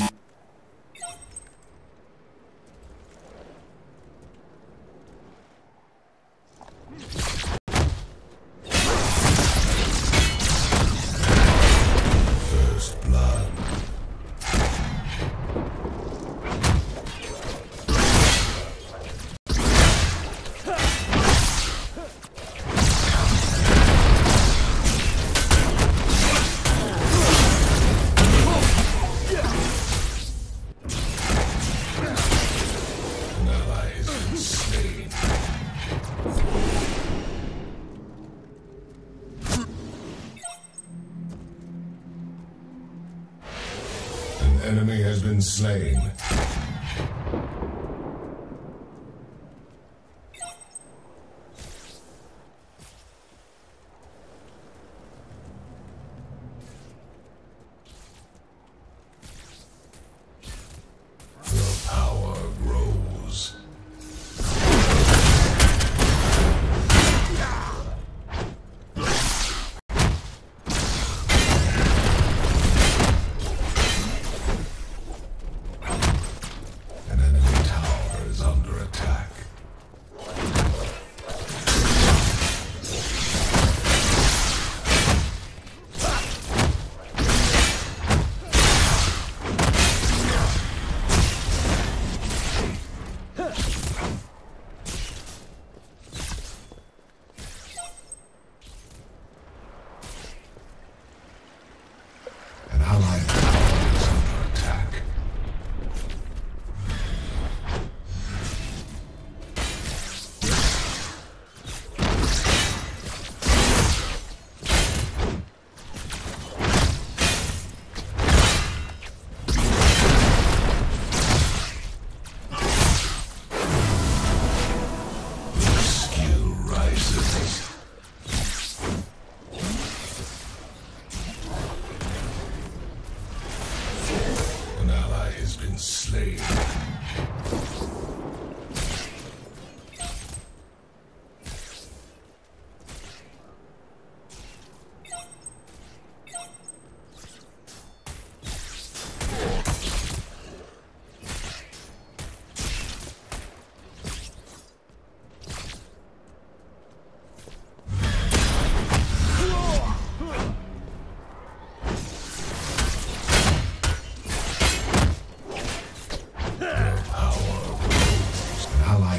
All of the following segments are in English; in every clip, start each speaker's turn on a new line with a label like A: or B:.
A: First slain.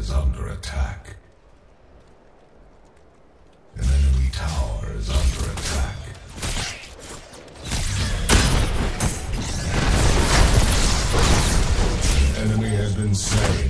A: is under attack. An enemy tower is under attack. The enemy has been slain.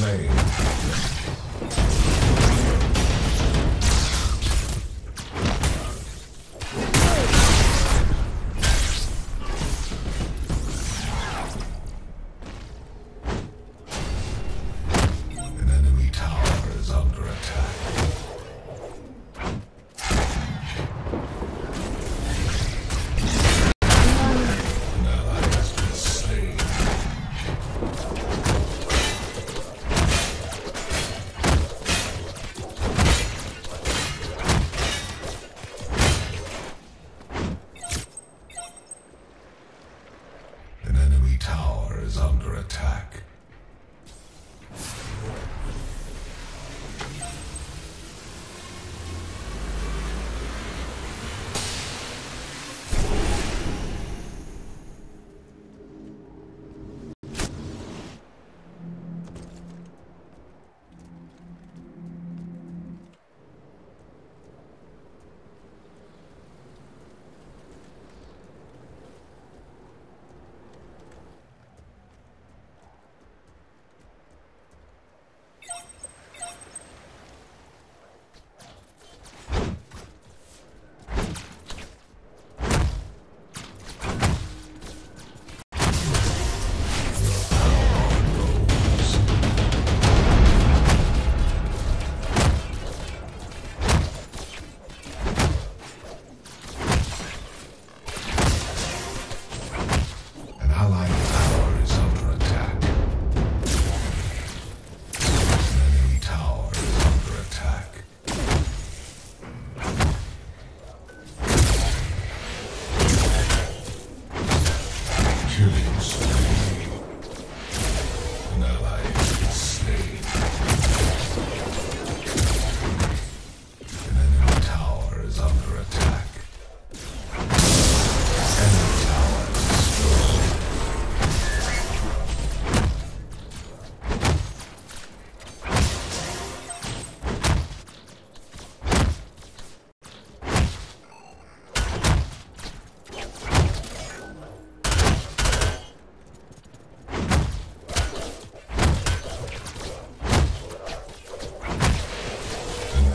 A: name.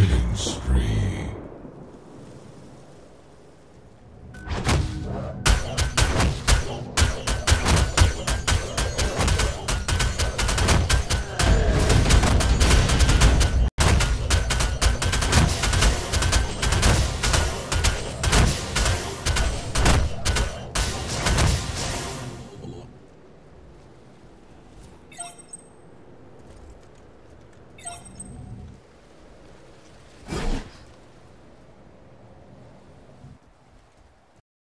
A: Killing spree.